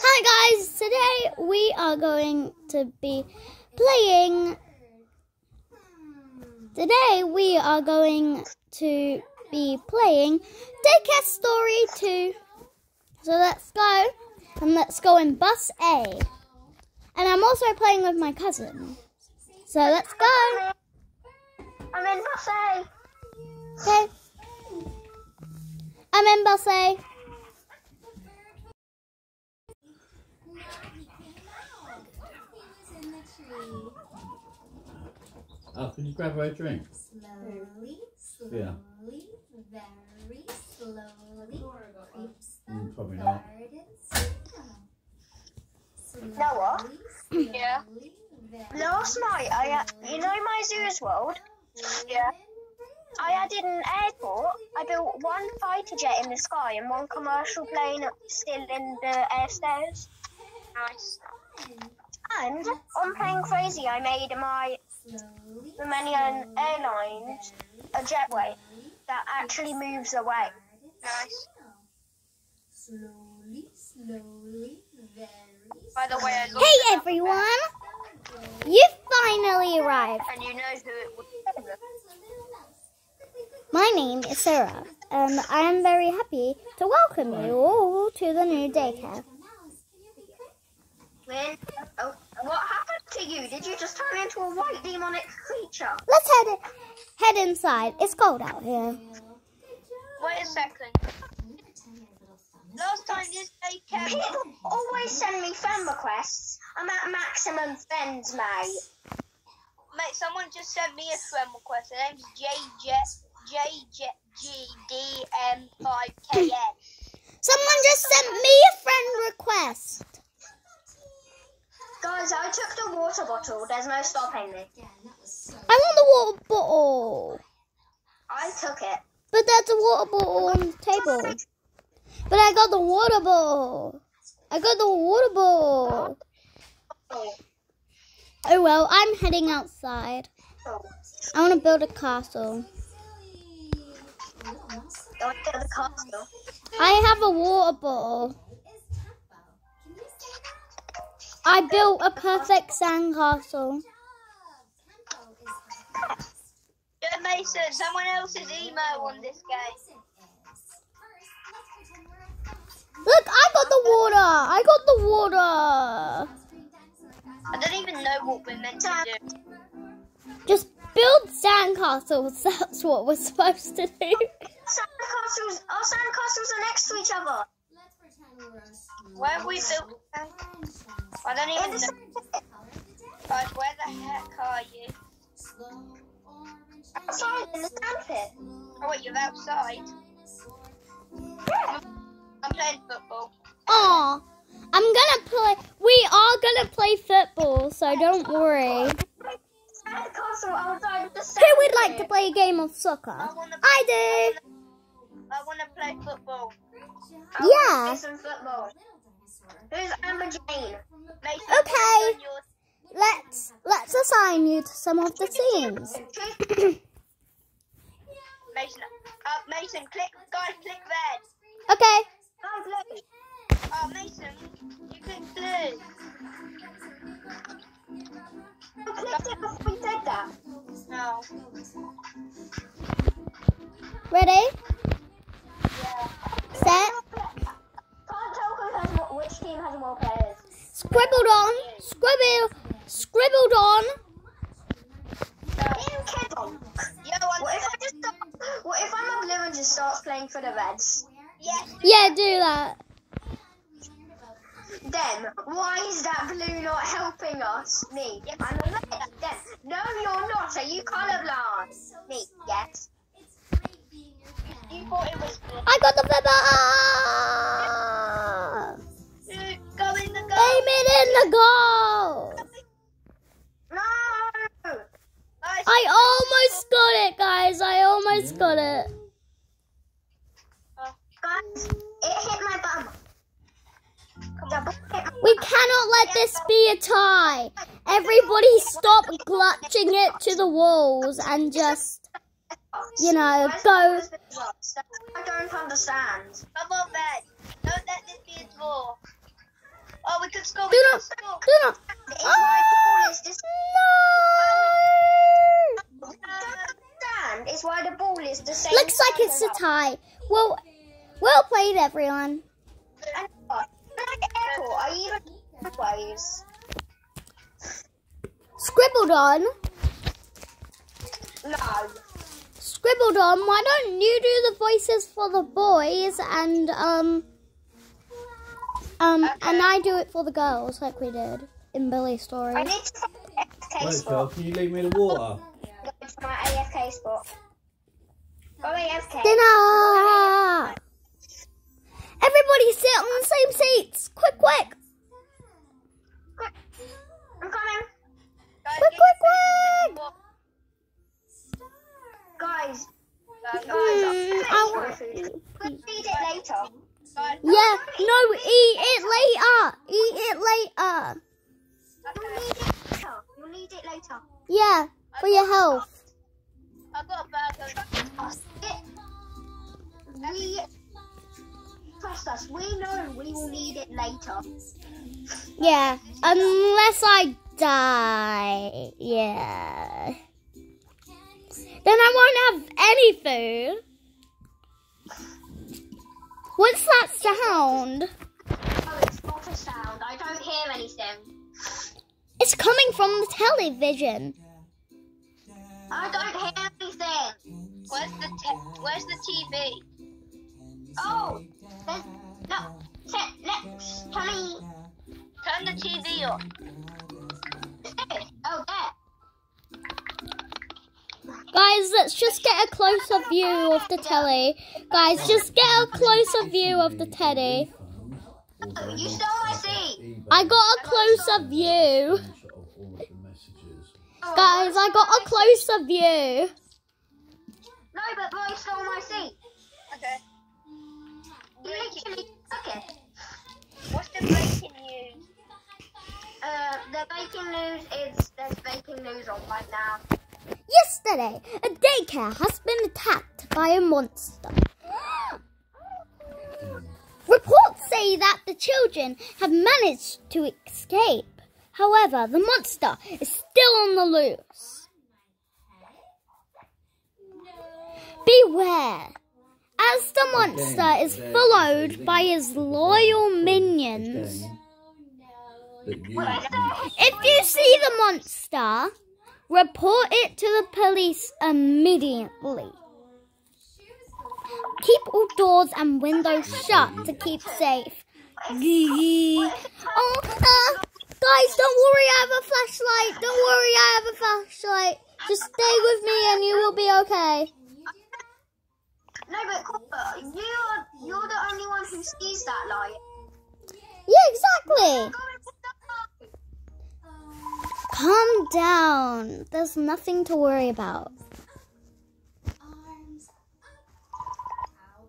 Hi guys, today we are going to be playing. Today we are going to be playing Daycare Story 2. So let's go and let's go in bus A. And I'm also playing with my cousin. So let's go. I'm in bus A. Okay. I'm in bus A. Oh, can you grab her a drink? Slowly, slowly, Yeah. very slowly creeps the Mm, probably not. garden slow. Noah? Slowly, Yeah. Last night, I uh, you know my Zoos World. Yeah. I added an airport. I built one fighter jet in the sky and one commercial plane still in the air stairs. Nice. And on Plane Crazy, I made my Romanian Airlines a jetway that actually moves away. Nice. slowly, slowly, very By the way, I Hey everyone! You finally arrived. and you know who it was. My name is Sarah, and I am very happy to welcome you all to the new daycare. When, oh, what happened to you? Did you just turn into a white demonic creature? Let's head head inside. It's cold out here. Wait a second. Last time this day kept People always send me friend requests. I'm at maximum friends, mate. mate, someone just sent me a friend request. Her name's JJGDM5KN. Someone just sent me a friend request. Guys, I took the water bottle. There's no stopping me. I want the water bottle, I took it. but there's a water bottle on the table. But I got the water bottle. I got the water bottle. Oh, Oh well, I'm heading outside. I want to build a castle. Don't get the castle. I have a water bottle. I built a perfect sandcastle. Mason, someone else's email on this game. Look, I got the water. I got the water. I don't even know what we're meant to do. Just build sandcastles. That's what we're supposed to do. Sandcastles, our sandcastles are next to each other. Where we built? I don't even know. Guys, where the heck are you? outside in the sand pit. Oh wait, you're outside. Yeah. I'm playing football. Aw, I'm gonna play. We are gonna play football, so don't worry. Sandcastle outside of the sand Who would like to play a game of soccer? I. I do. I wanna play football. Yeah. play some football. Who's Amber Jane? Okay. what's on your- Let's let's assign you to some of the teams. Mason, uh, Mason, click, guys, click red. Okay. Oh, blue. Oh, Mason, you click blue. I clicked it before you said that. No. Ready? Yeah. Set. Which team has more players. Scribbled on. Scribble. Scribbled on. What if I just start, what if I'm a blue and just starts playing for the Reds? Yes. Yeah, do that. Then why is that blue not helping us? Me. I'm a. Then no, you're not. Are you colorblind? Me. Yes. You thought it was blue. I got the. Dude, Go in the goal. Aim it in the goal. No. Guys, I almost got it, guys. I almost got it. Guys, it hit my bum. The ball hit my We cannot let this be a tie. Everybody stop clutching it to the walls and just, you know, go. I don't understand. Come on, Ben. Don't let this be a draw. Oh, we could score. Do we not. Score. Do not. It's oh, just... Ah! no. It's why the ball is the same. Looks like it's a tie. Well, well played, everyone. Scribbled on. No. Scribbled on. Why don't you do the voices for the boys and um um and I do it for the girls like we did in Billy's story. I need to find an AFK Wait, Phil, spot. can you leave me the water? Go to my AFK spot. Go AFK. Dinner. Everybody sit on the same seats. Quick, quick, Quick. I'm coming. Guys, quick, quick, quick. Guys, Guys, guys, Mm, I I We'll need it later. guys, Yeah, no, eat it later. Eat it later. You'll need it later. You'll need it later. Yeah, for your health. I got a burger. We trust us. We know we will need it later. Yeah, unless I die. Yeah. Then I won't have any food. What's that sound? Oh, it's not a sound. I don't hear anything. It's coming from the television. I don't hear anything. Where's the Where's the TV? Oh, there's no. Let, let's. Turn the TV on. Oh, there. Guys, let's just get a closer view of the telly. Guys, just get a closer view of the teddy. You stole my seat. I got a closer view. Guys, I got a closer view. No, but boy stole my seat. Yesterday, a daycare has been attacked by a monster. Reports say that the children have managed to escape. However, the monster is still on the loose. Beware, as the monster is followed by his loyal minions. If you see the monster, report it to the police immediately. Keep all doors and windows shut to keep safe. Oh, uh, guys, don't worry, I have a flashlight. Don't worry, I have a flashlight. Just stay with me and you will be okay. No, but Copper, you're you're the only one who sees that light. Yeah, exactly. Go and put that light. Calm down. There's nothing to worry about.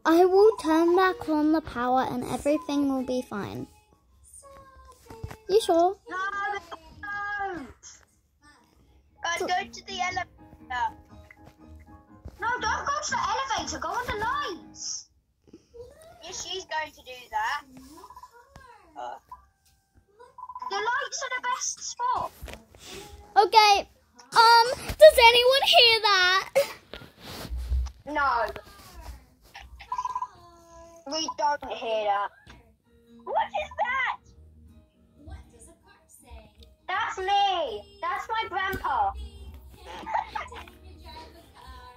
I will turn back on the power and everything will be fine. You sure? No, Guys, go to the elevator. no! Don't go to the elevator. Go on the lights. Yeah, she's going to do that. Uh, The lights are the best spot. Okay. Um, does anyone hear that? No, we don't hear that. what is that? What does a clock say? That's me. That's my grandpa. Take me drive a car.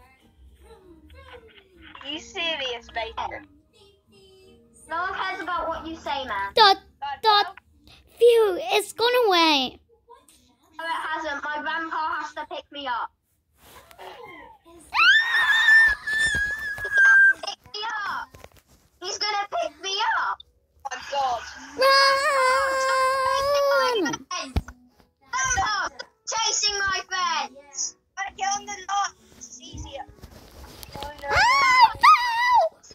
Vroom, vroom. You serious, baby? No one cares about what you say, man. Dot, God, dot. Phew, it's gone away. No, it hasn't. My grandpa has to pick me up. Pick me up. He's gonna pick me up. Oh my god. Run! Stop chasing my friends. Right, Get on the lot. It's easier. Oh no. No!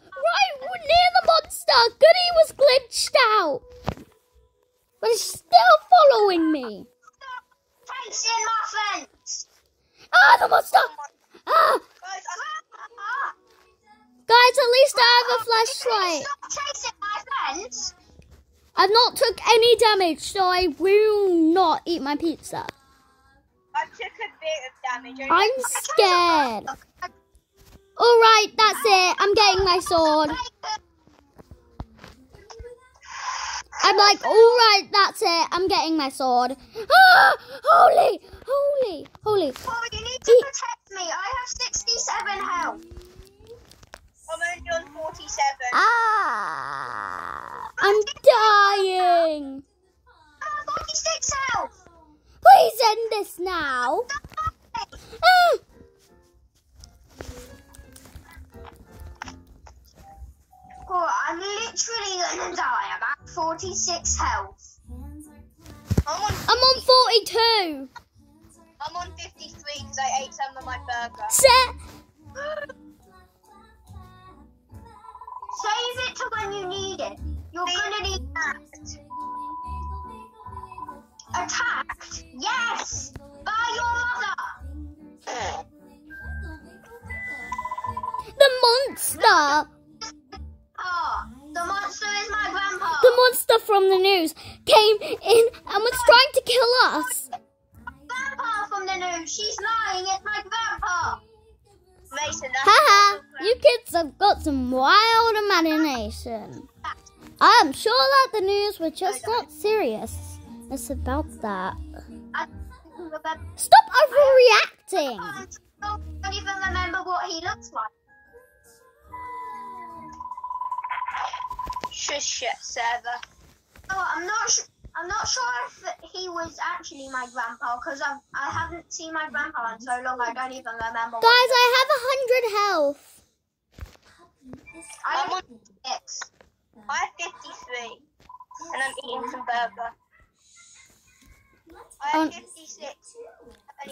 Right near the monster. Goody was glitched out. But it's still following me. Stop chasing my friends. The monster! Ah! Guys, at least I have a flashlight. Stop chasing my friends. I've not took any damage, so I will not eat my pizza. I took a bit of damage. I'm scared. All right, that's it. I'm getting my sword. I'm like, all right, that's it. I'm getting my sword. Ah, holy, holy, holy. Oh, you need to protect me. I have 67 health. I'm only on 47. Ah, I'm dying. I have 46 health. Please end this now. Ah. Oh, I'm literally gonna die. I'm at 46 health. I'm on, I'm on 42. I'm on 53 because I ate some of my burger. Set. Save it to when you need it. You're gonna need that. Attacked? Yes! By your mother! The monster. The monster is my grandpa. The monster from the news came in and was trying to kill us. grandpa from the news. She's lying. It's my grandpa. Mason, Haha, you kids have got some wild imagination. I'm sure that the news were just not serious. It's about that. I don't remember. Stop overreacting. I don't even remember what he looks like. Shush, shit, server. Oh, I'm not. Sh- I'm not sure if he was actually my grandpa because I I haven't seen my grandpa in so long. I don't even remember. Guys, I have a hundred health. I I'm on, six. I have 53 and I'm eating some burger. I Um, 56.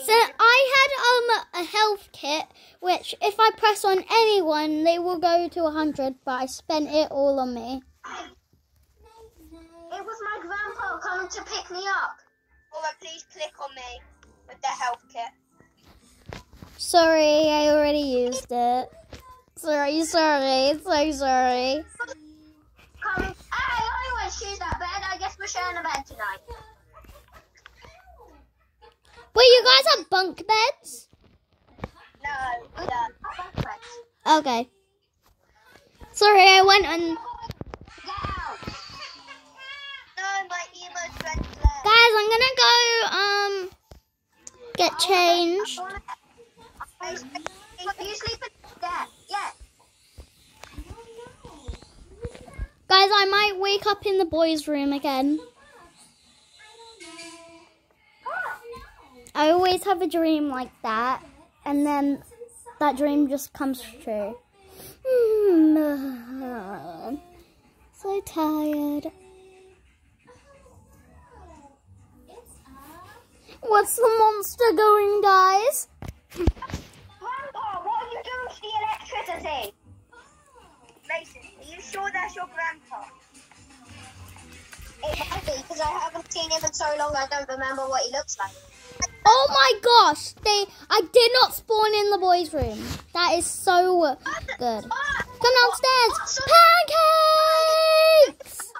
So I had um a health kit, which if I press on anyone, they will go to a hundred. But I spent it all on me. It was my grandpa coming to pick me up. Alright, please click on me with the health kit. Sorry, I already used it. Sorry, sorry, so sorry. Coming. Hey, I always choose that bed. I guess we're sharing a bed tonight. Wait, you guys have bunk beds? No, no. Okay. Sorry, I went on. Guys, I'm gonna go um get changed. You sleep in there. Yeah. Guys, I might wake up in the boys' room again. I always have a dream like that, and then that dream just comes true. So tired. What's the monster going, guys? Grandpa, what are you doing to the electricity? Mason, are you sure that's your grandpa? It might be because I haven't seen him in so long. I don't remember what he looks like. Oh my gosh, they I did not spawn in the boys' room. That is so good. Come downstairs. Pancakes!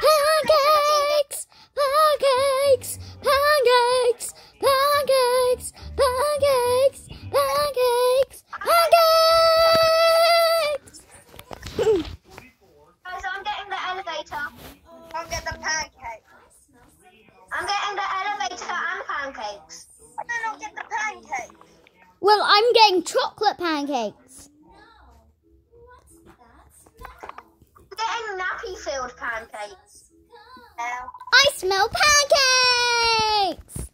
Pancakes! Pancakes! Pancakes! Pancakes! Pancakes! Pancakes! Pancakes! Oh, Guys, I'm getting the elevator. I'll get the pancake. I'm getting the elevator and pancakes. And then I'll get the pancake. Well, I'm getting chocolate pancakes. I'm getting nappy filled pancakes. I smell pancakes!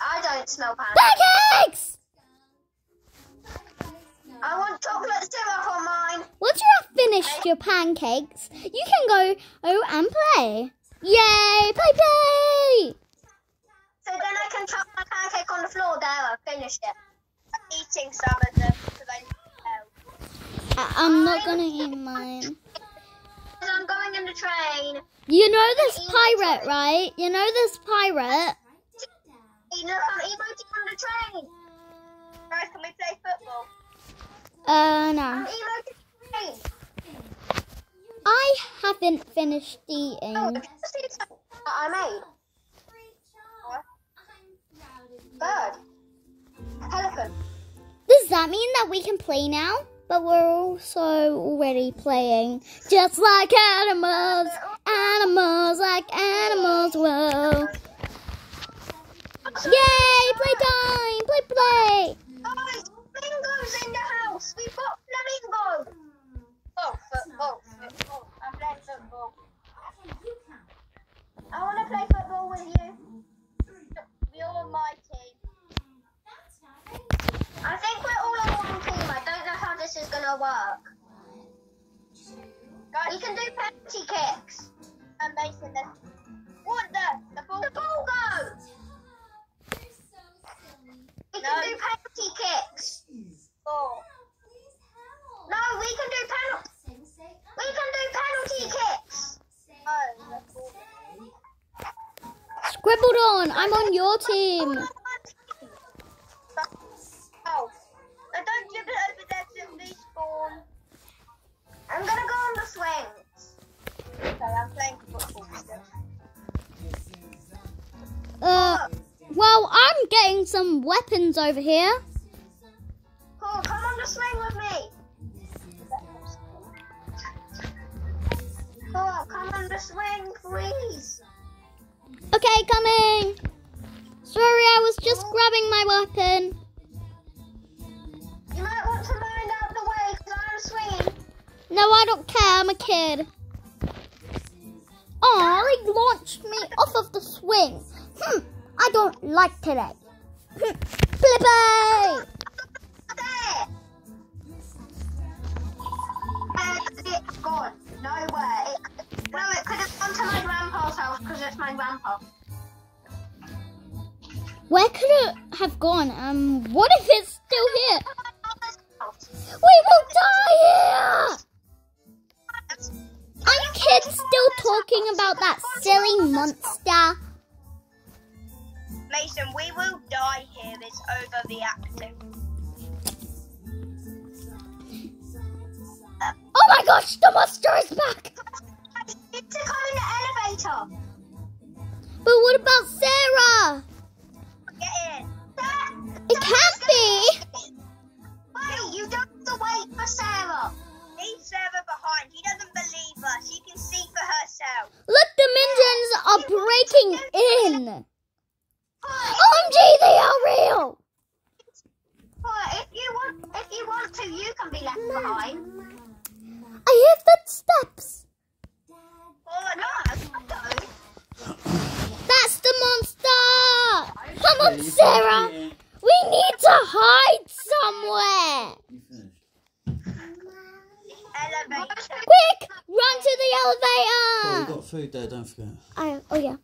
I don't smell pancakes. Pancakes! I want chocolate syrup on mine. Once you have finished your pancakes, you can go oh and play. Yay! Play, play! So then I can chuck my pancake on the floor. There, I finished it. I'm eating some of them because I need help. I- I'm not gonna eat mine. I'm going in the train. You know this pirate, right? You know this pirate? You know, I'm emoting on the train. Guys, can we play football? Uh, no. emoting on the train. I haven't finished Oh, eating. did you see something I made? Bird. Pelican. Does that mean that we can play now? But we're also already playing. Just like animals, animals like animals. Whoa. Yay! Playtime! Play, play! Guys, flamingos in the house. We've got flamingo. Oh, football, football. I'm playing football. I want to play football with you. You're on my team. I think we're all on one team. I don't know how this is gonna work. Guys, We can do penalty kicks. Mason. Then. What the? The ball. The ball go. We can No. do penalty kicks. Ball. No, we can do penalty. We can do penalty kicks. Oh. Scribbled on. I'm on your team. Playing football still. Uh, well, I'm getting some weapons over here. Cool, come on the swing with me. Cool, come on the swing, please. Okay, coming. Sorry, I was just grabbing my weapon. You might want to mind out the way because I'm swinging. No, I don't care. I'm a kid. Launched me off of the swing. Hmm, I don't like today. Hmm, Flippy! Where could it have gone? Um, what if it's still here? We will die here! Kids still talking about that silly monster? Mason, we will die here. It's overreacting. Oh my gosh, the monster is back! It's to come in the elevator. But what about Sarah? Get in. It can't be! Wait, you don't have to wait for Sarah. Sarah behind. He doesn't believe us. She can see for herself. Look, the minions are breaking in! OMG, they are real! If you want, if you want to, you can be left behind. I hear footsteps! Oh. No, That's the monster! Come on, Sarah! can see it. We need to hide somewhere! You finished. Elevator. Quick! Run to the Oh, elevator! we've got food don't forget. I, oh yeah.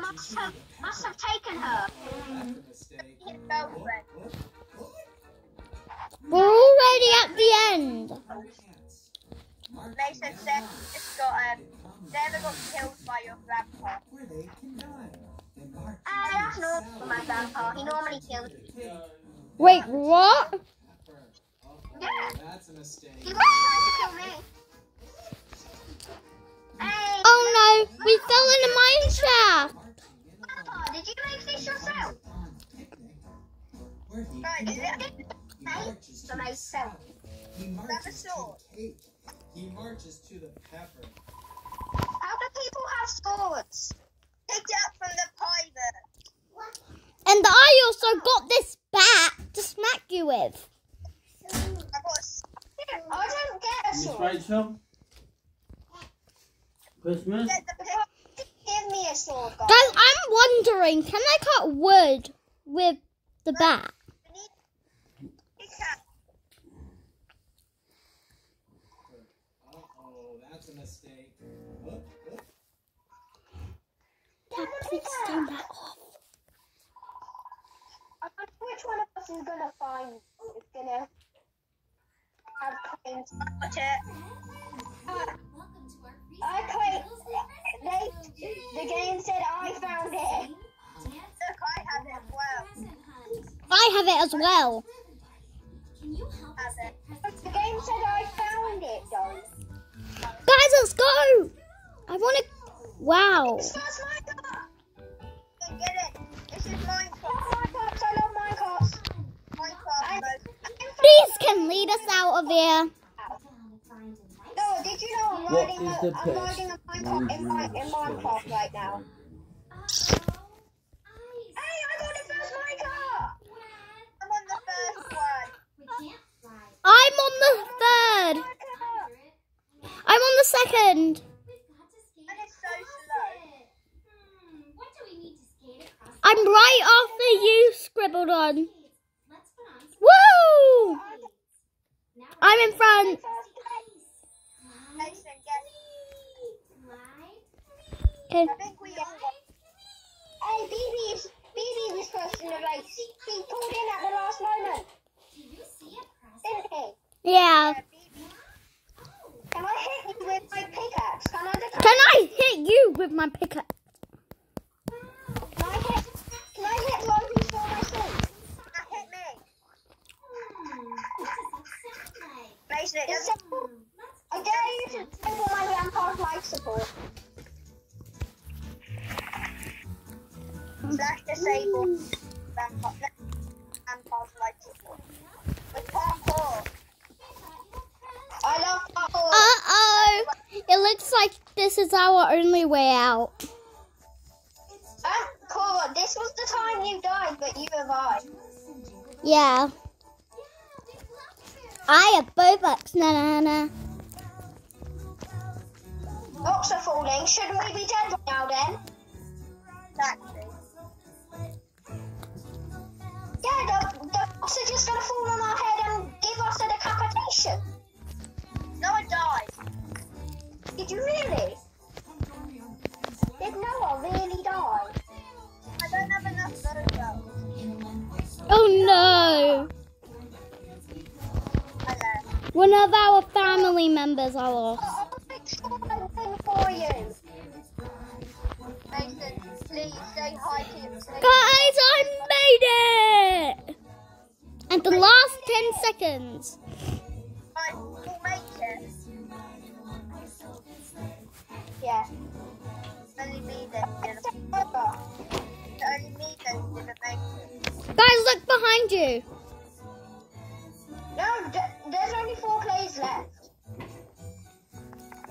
Must have must have taken her. His girlfriend. We're already at the end. Mason said just got um, Sarah got killed by your grandpa. Ah, that's normal for my grandpa. He normally kills. Wait, what? Yeah, That's a mistake. he was trying to kill me. Hey, Oh no, we fell in a mine shaft. Grandpa, did you make this yourself? Right, is it made for myself? He a marches to sword. the cake. He marches to the pepper. How do people have swords? Picked up from the private. And I also got this bat to smack you with. I got. s- I don't get a sword. Rachel? Christmas? Get the pick- Give me a sword, guys. Guys, I'm wondering, can I cut wood with the bat? We need- Pick up. Uh-oh, that's a mistake. Whoop, whoop. Please turn that off. Which one of us is gonna find is gonna have claims to it. I claim they the game said I found it. Look, I have it as well. I have it as well. Can you help us Have it. get presents The game said I found it, though. Guys, let's go. I want to. Wow. It's first Minecraft. Don't get it. This is Minecraft. Minecraft. I love Minecraft. Minecraft. mode. These can lead us out of here. No, did you know I'm What riding is a, the I'm best riding a Minecraft in, my, in Minecraft right now. Oh, hey, I got the first Minecraft. I'm on the first one. I'm on the third. I'm on the second. And it's so slow. What do we need to skate across? I'm right after you scribbled on. Let's put on some Woo! I'm in front. Hey, BB is, BB was first in the race. He pulled in at the last moment, Did you see a present? didn't he? Yeah. Can I hit you with my pickaxe? Can I Can I hit you with my pickaxe? Can I hit, can I hit one before my sword? That hit me. Hmm, what does that sound like? Mason, it doesn't. I dare you to table my grandpa's life support. Slash disable grandpa, grandpa's life. With parkour. I love parkour. Uh oh. It looks like this is our only way out. Um, Cora, this was the time you died, but you revived. Yeah. I have Bobucks. Na na na. Rocks are falling. Shouldn't we be dead right now then? Rocks are just gonna fall on our head and give us a decapitation. No, I died. Did you really? Did Noah really die? I don't have enough photos. Oh no. One of our family members are lost. Oh, I'll make sure I win for you. Mason, please say hi to him. Guys, I made it! And the last 10 seconds. hi. We'll make it. Yeah. Only me that didn't. Only me that didn't make it. Guys, look behind you. No, there's only four plays left.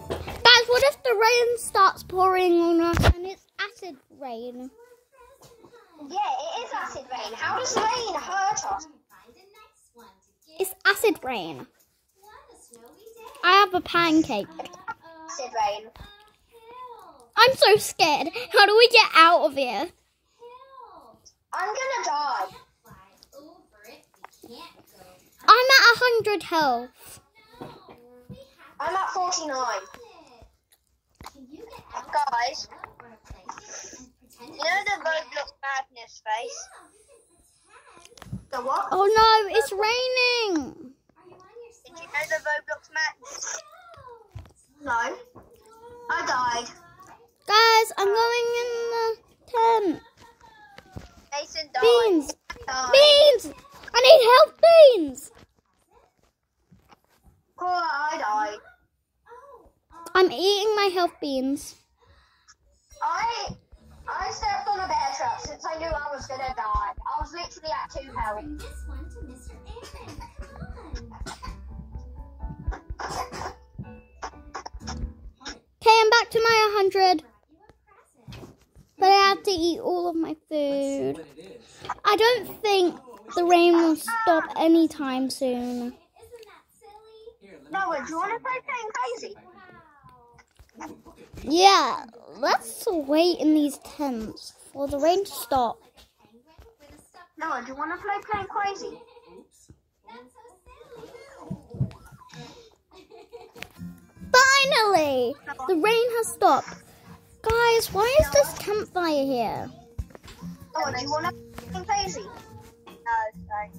Guys, what if the rain starts pouring on us and it's acid rain? Yeah, it is acid rain. How does rain hurt us? Find a nice one to give It's acid rain. one a snowy day. I have a pancake. Acid rain. I'm so scared. How do we get out of here? I'm gonna die. Over it. Can't go. I'm at a hundred health. I'm at 49. Can you get out Guys, or a place and pretend You know the Roblox madness face? The what? Oh no, it's raining. Are you on your Did you know the Roblox madness? No. I died. Guys, I'm going in the tent. Mason died. Beans! Died. Beans! I need health beans! Cora, I died. I'm eating my health beans. I I stepped on a bear trap since I knew I was gonna die. I was literally at two health. Bring this one to Mr. Aaron. Okay, I'm back to my 100, Brought you a present. but I have to eat all of my food. What it is. I don't think the rain will stop anytime soon. Isn't that silly? Here, let me Noah, do you wanna play Plane Crazy? Yeah, let's wait in these tents for the rain to stop. Penguin with a stuffed Noah, do you wanna play Plane Crazy? Oops. That's so silly. Finally! The rain has stopped. Guys, why is this campfire here? Noah, do you wanna play crazy? No, sorry.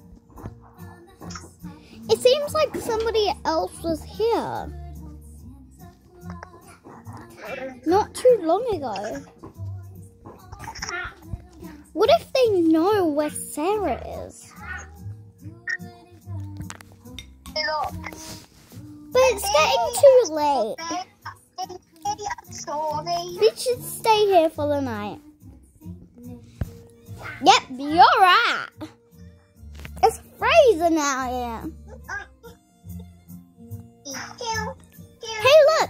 It seems like somebody else was here. Not too long ago. What if they know where Sarah is? But it's getting too late. We should stay here for the night. Yep, you're right. It's freezing out here. Hey, look.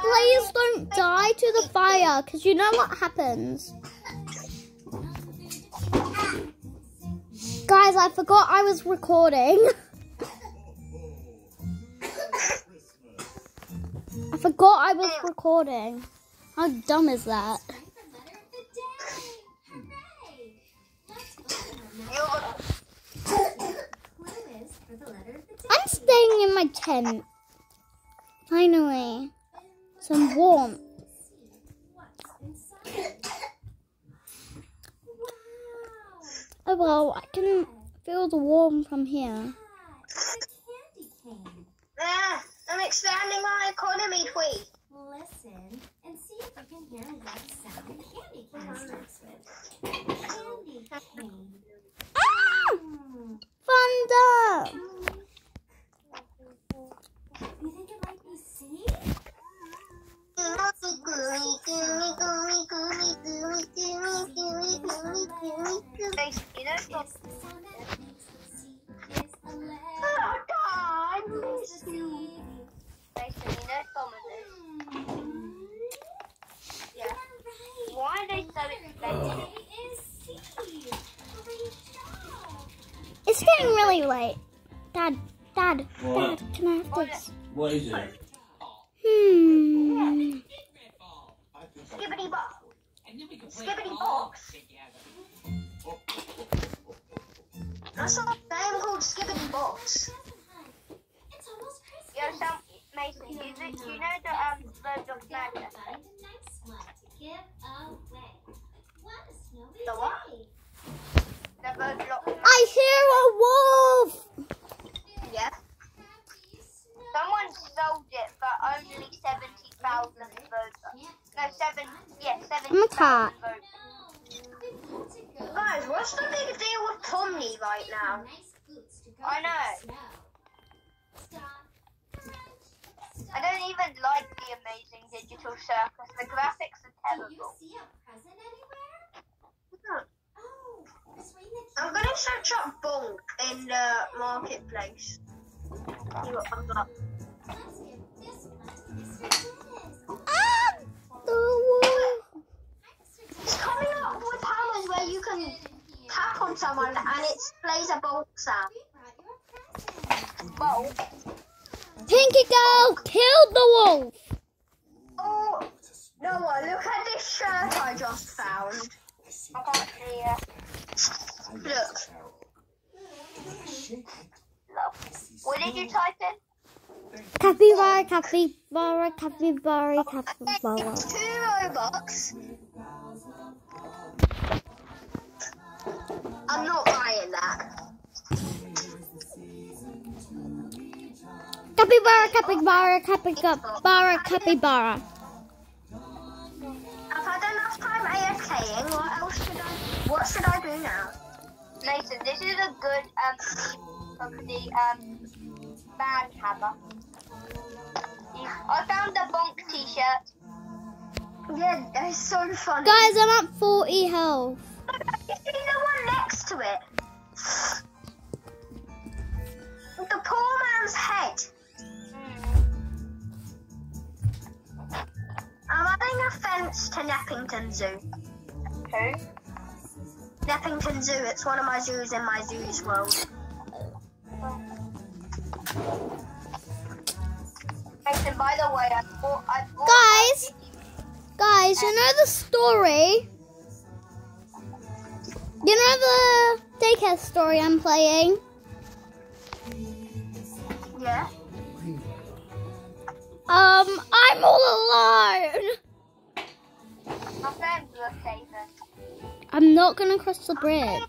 players don't die to the fire, because you know what happens. Guys, I forgot I was recording. I forgot I was recording. How dumb is that? I'm staying in my tent. Finally. Some warmth. What's? Wow! Oh well, I can feel the warmth from here. Hi, it's a candy cane. ah, I'm expanding my economy tweet. Listen and see if you can hear what sound candy cane starts with. Candy cane. Ah! Hmm. Thunder! You think it might be C? Mason, you know It's the sound that makes the C. It's the letter. Oh, God, I It's miss the you. C. Mason, you know Thomas Hmm. Yeah. You're right. Why are they so expensive? A is C. Great job. It's getting really late. Dad, Dad, What? Dad, can I have this? What is it? Deal Tommy right now? Nice boots to go I in the know. snow. Stop. Crunch. I don't even like the Amazing Digital Circus. The graphics are Do you terrible. see a present anywhere? Oh, Miss Rain, it's I'm gonna search up bonk in the marketplace. See what comes up. Ah! The wolf. It's coming up with hammers where you can tap on someone and it plays a bonk sound. Bonk. Pinky girl killed the wolf. Oh, Noah, look at this shirt I just found. I can't see it. Look. What did you type in? Capybara, capybara, capybara, capybara. Two Robux. I'm not buying that. Capybara, capybara, capybara, capybara. I've had enough time AFKing. What else should I? What should I do now? Nathan, this is a good um the um band hammer. I found the bonk t-shirt. Yeah, that's so funny. Guys, I'm at 40 health. You see the one next to it? The poor man's head. I'm adding a fence to Neppington Zoo. Who? Neppington Zoo, it's one of my zoos in my zoos world. Nathan, by the way, I bought. I bought Guys. Guys, you know the story? You know the daycare story I'm playing? Yeah? Um, I'm all alone. My friends were saving. I'm not gonna cross the bridge.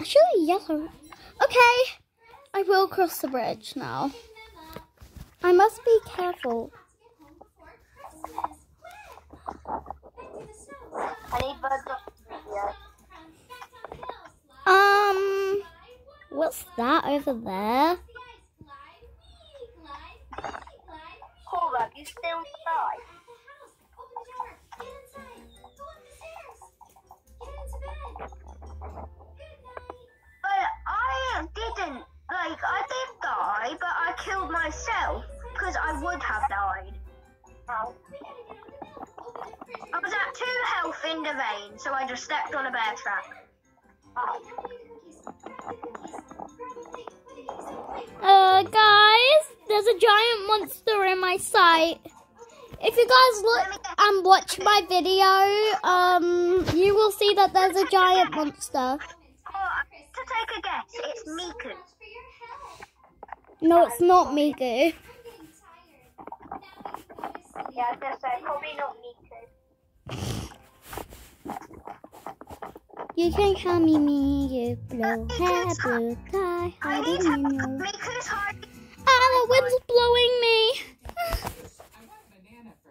Actually, yes. I... Okay, I will cross the bridge now. I must be careful. I need birds of yeah. Um, what's that over there? Cora, you still inside? But I didn't, like, I did die, but I killed myself because I would have died. Oh. I was at two health in the vein, so I just stepped on a bear trap. Uh, guys, there's a giant monster in my sight. If you guys look and watch my video, um, you will see that there's a giant monster. Oh, to take a guess, it's Miku. No, it's not Miku. Yeah, I was gonna say probably not me too. You can call me me, you blue hair, blue sky, hiding in you. Miku's. Ah, the wind's blowing me.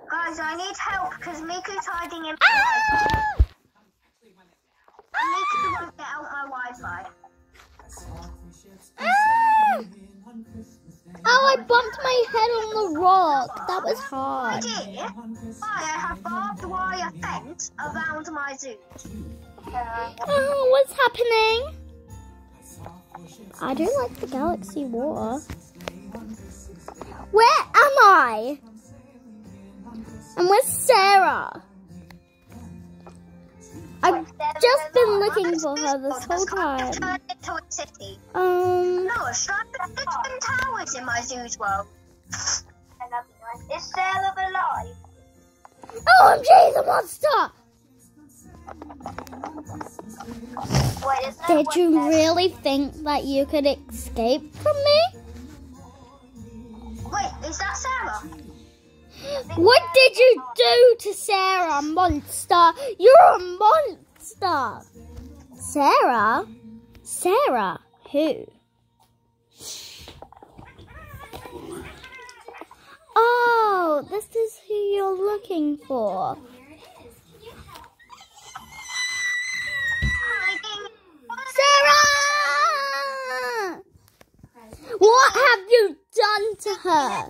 Guys, I need help because Miku's hiding in my Ah! Miku won't get out my Wi-Fi. Ah! Oh, I bumped my head on the rock. That was hard. I have barbed wire fence around my zoo. Oh, what's happening? I don't like the galaxy war. Where am I? And where's Sarah? I've just been looking for her this whole time. Um, No, towers in my zoo's world. Nice. Is Sarah alive? OMG, the monster! Wait, Did you there? really think that you could escape from me? Wait, is that Sarah? What did you do to Sarah, monster? You're a monster! Sarah? Sarah? Who? Oh, this is who you're looking for. Sarah! What have you done to her?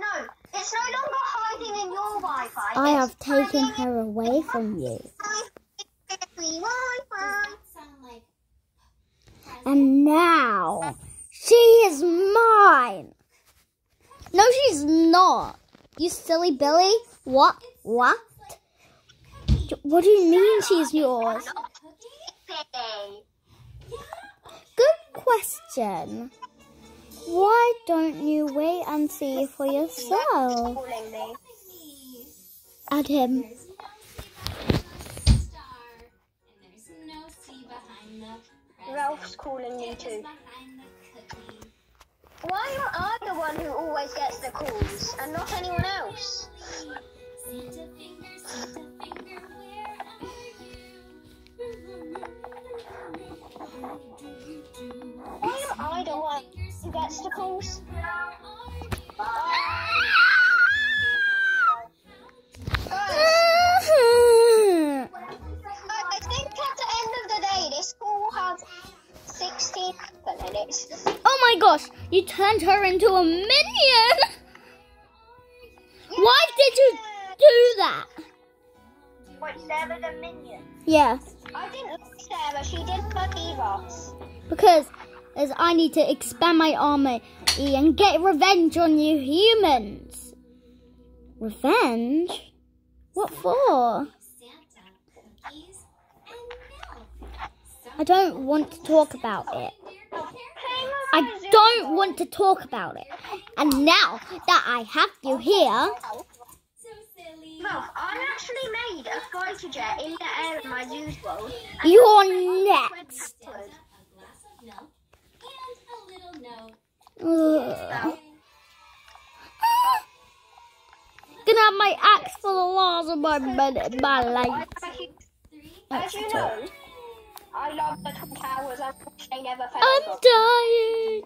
No, it's no longer hiding stealing your Wi-Fi. I have taken her away from you. free Wi-Fi. Sound like And now she is mine. No, she's not. You silly Billy. What? What? What do you mean she's yours? Good question. Why don't you wait and see for yourself? Add him. Ralph's calling me too. Why am I the one who always gets the calls and not anyone else? Who need to expand my army and get revenge on you humans. Revenge? What for? Santa, cookies, and milk. I don't want to talk about it. I don't want to talk about it. And now that I have you here, So silly. Ralph, I actually made a fighter jet in the air in my news world. you're next. Santa, a glass of milk, and a little note. Ugh. Gonna have my axe for the loss of my, my, my life. As you know, I love the Twin Towers they never fell I'm dying.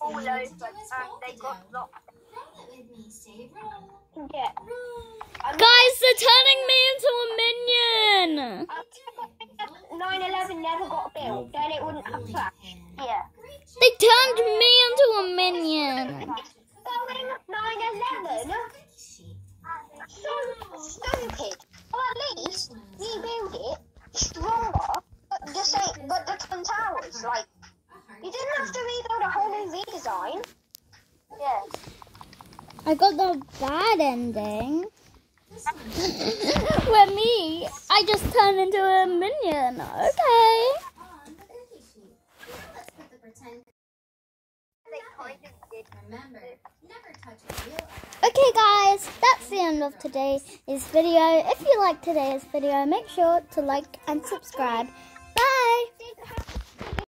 all over and they got locked. Roll it with me. Say roll. Yeah. I'm Guys, they're turning me into a minion. 9-11 never got built, then it wouldn't have crashed. Yeah. They turned me into a minion. Going 9-11? So stupid. Well, at least rebuild it stronger, but the same, but the Twin Towers, like, you didn't have to rebuild a whole new redesign. Yeah. I got the bad ending. Where me, I just turned into a minion. Okay. Okay guys, that's the end of today's video. If you like today's video, make sure to like and subscribe. Bye!